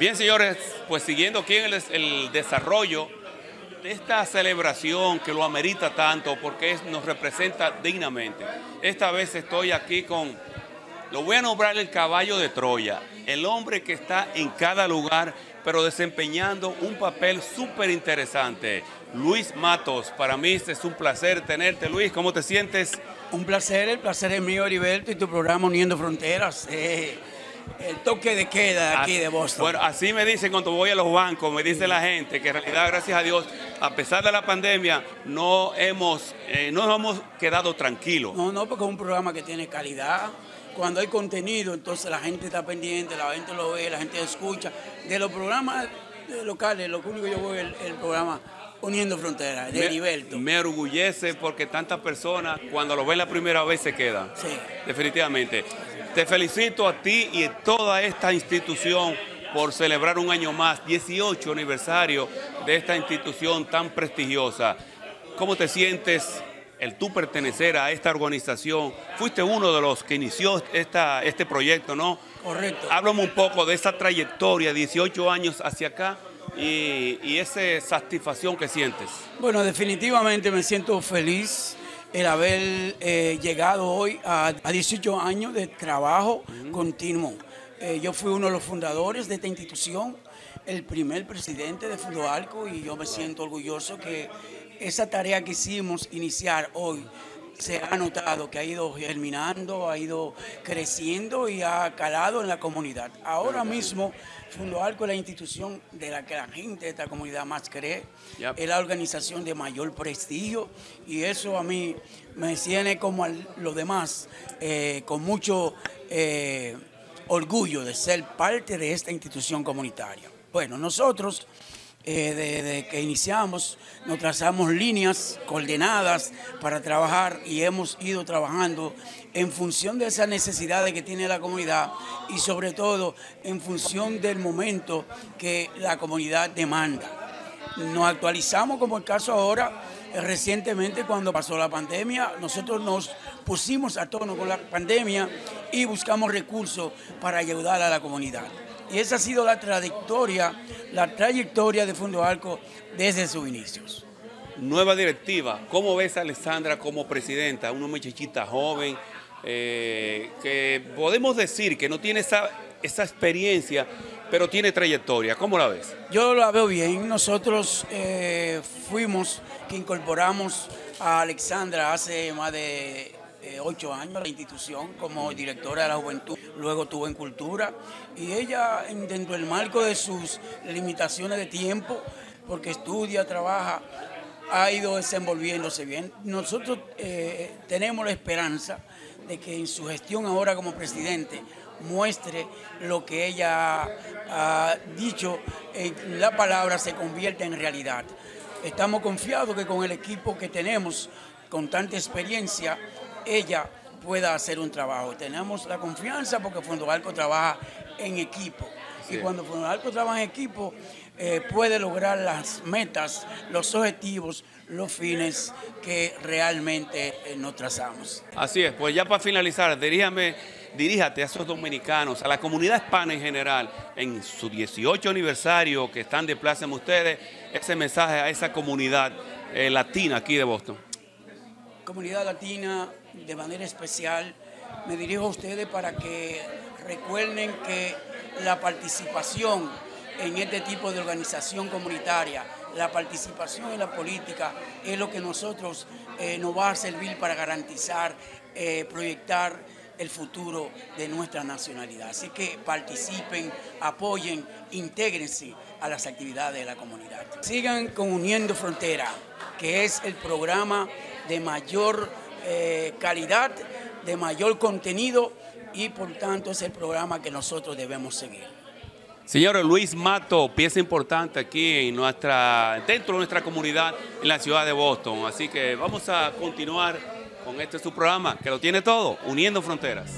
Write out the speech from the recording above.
Bien, señores, pues siguiendo aquí en el, desarrollo de esta celebración que lo amerita tanto porque nos representa dignamente. Esta vez estoy aquí con, lo voy a nombrar el caballo de Troya, el hombre que está en cada lugar, pero desempeñando un papel súper interesante. Luis Matos, para mí es un placer tenerte. Luis, ¿cómo te sientes? Un placer, el placer es mío, Heriberto, y tu programa Uniendo Fronteras. Eh, el toque de queda aquí de Boston. Bueno, así me dicen cuando voy a los bancos, me dice la gente que en realidad, gracias a Dios, a pesar de la pandemia, no hemos, eh, no hemos quedado tranquilos. No, no, porque es un programa que tiene calidad. Cuando hay contenido, entonces la gente está pendiente, la gente lo ve, la gente escucha. De los programas locales, lo único que yo veo es el, programa Uniendo Fronteras, de Heriberto. Me orgullece porque tantas personas, cuando lo ven la primera vez, se quedan. Sí. Definitivamente. Te felicito a ti y a toda esta institución por celebrar un año más, 18 aniversario de esta institución tan prestigiosa. ¿Cómo te sientes el tú pertenecer a esta organización? Fuiste uno de los que inició esta, este proyecto, ¿no? Correcto. Háblame un poco de esa trayectoria, 18 años hacia acá. Y, esa satisfacción que sientes. Bueno, definitivamente me siento feliz el haber eh, llegado hoy a, 18 años de trabajo continuo. Eh, yo fui uno de los fundadores de esta institución, el primer presidente de Alco y yo me siento orgulloso que esa tarea que hicimos iniciar hoy se ha notado que ha ido germinando, ha ido creciendo y ha calado en la comunidad. Ahora mismo, Fundo Arco es la institución de la que la gente de esta comunidad más cree, es la organización de mayor prestigio y eso a mí me tiene como a los demás eh, con mucho eh, orgullo de ser parte de esta institución comunitaria. Bueno, nosotros desde eh, que iniciamos nos trazamos líneas coordenadas para trabajar y hemos ido trabajando en función de esas necesidades que tiene la comunidad y sobre todo en función del momento que la comunidad demanda. Nos actualizamos como el caso ahora, eh, recientemente cuando pasó la pandemia, nosotros nos pusimos a tono con la pandemia y buscamos recursos para ayudar a la comunidad. Y esa ha sido la trayectoria, la trayectoria de Fundo Arco desde sus inicios. Nueva directiva, ¿cómo ves a Alessandra como presidenta? Una muchachita joven, eh, que podemos decir que no tiene esa, esa experiencia, pero tiene trayectoria. ¿Cómo la ves? Yo la veo bien. Nosotros eh, fuimos que incorporamos a Alexandra hace más de eh, ocho años la institución como directora de la juventud, luego tuvo en cultura y ella dentro del marco de sus limitaciones de tiempo, porque estudia, trabaja, ha ido desenvolviéndose bien. Nosotros eh, tenemos la esperanza de que en su gestión ahora como presidente muestre lo que ella ha dicho, la palabra se convierta en realidad. Estamos confiados que con el equipo que tenemos, con tanta experiencia, ella pueda hacer un trabajo. Tenemos la confianza porque Fondo Arco trabaja en equipo. Y cuando Fondo Arco trabaja en equipo, eh, puede lograr las metas, los objetivos, los fines que realmente eh, nos trazamos. Así es, pues ya para finalizar, diríjame, diríjate a esos dominicanos, a la comunidad hispana en general, en su 18 aniversario que están de plaza en ustedes, ese mensaje a esa comunidad eh, latina aquí de Boston. Comunidad latina, de manera especial, me dirijo a ustedes para que recuerden que la participación en este tipo de organización comunitaria, la participación en la política es lo que nosotros eh, nos va a servir para garantizar, eh, proyectar el futuro de nuestra nacionalidad. Así que participen, apoyen, intégrense a las actividades de la comunidad. Sigan con Uniendo Frontera, que es el programa de mayor eh, calidad, de mayor contenido y por tanto es el programa que nosotros debemos seguir. Señor Luis Mato, pieza importante aquí en nuestra, dentro de nuestra comunidad en la ciudad de Boston. Así que vamos a continuar con este su programa, que lo tiene todo, Uniendo Fronteras.